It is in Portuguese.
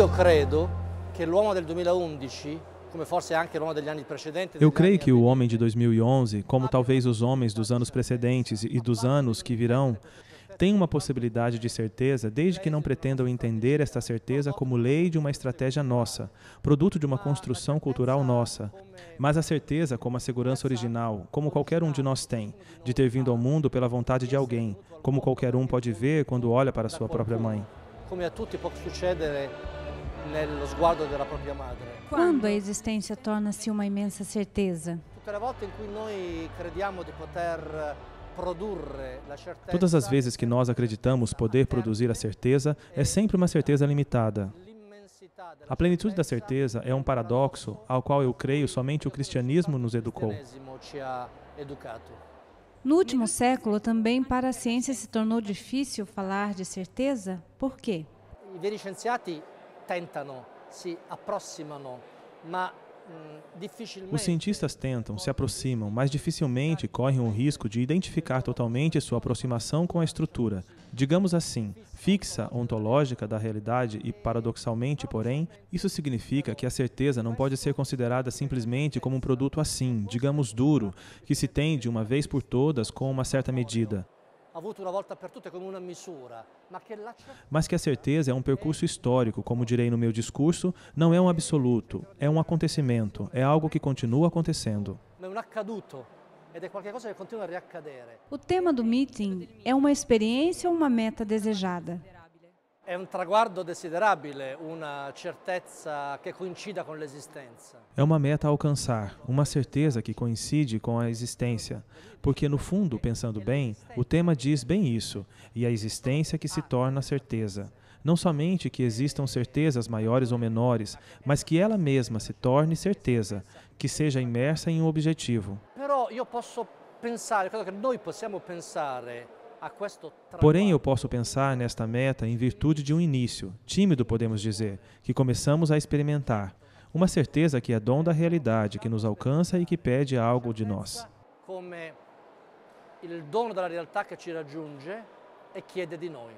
Io credo che l'uomo del 2011 eu creio que o homem de 2011, como talvez os homens dos anos precedentes e dos anos que virão, tem uma possibilidade de certeza desde que não pretendam entender esta certeza como lei de uma estratégia nossa, produto de uma construção cultural nossa, mas a certeza como a segurança original, como qualquer um de nós tem, de ter vindo ao mundo pela vontade de alguém, como qualquer um pode ver quando olha para sua própria mãe. Come a tutti può succedere nello sguardo della propria madre. Quando a existência torna-se uma imensa certeza? Todas as vezes que nós acreditamos poder produzir a certeza, é sempre uma certeza limitada. A plenitude da certeza é um paradoxo ao qual eu creio somente o cristianismo nos educou. No último século, também para a ciência se tornou difícil falar de certeza? Por quê? Os veri scienziati tentano, os cientistas tentam, se aproximam, mas dificilmente correm o risco de identificar totalmente sua aproximação com a estrutura, digamos assim, fixa, ontológica da realidade e, paradoxalmente, porém, isso significa que a certeza não pode ser considerada simplesmente como um produto assim, digamos duro, que se tem de uma vez por todas com uma certa medida mas que a certeza é um percurso histórico, como direi no meu discurso, não é um absoluto, é um acontecimento, é algo que continua acontecendo. O tema do meeting é uma experiência ou uma meta desejada? É um traguardo desiderabile, uma certeza que coincida com l'existência. É uma meta a alcançar, uma certeza que coincide com a existência, porque no fundo, pensando bem, o tema diz bem isso, e a existência que se torna certeza. Não somente que existam certezas maiores ou menores, mas que ela mesma se torne certeza, que seja imersa em um objetivo. Però io posso pensare, credo che noi possiamo pensare Porém, eu posso pensar nesta meta em virtude de um início, tímido podemos dizer, que começamos a experimentar. Uma certeza que é dom da realidade, que nos alcança e que pede algo de nós. Como o dono da realidade que ci raggiunge e chiede di noi.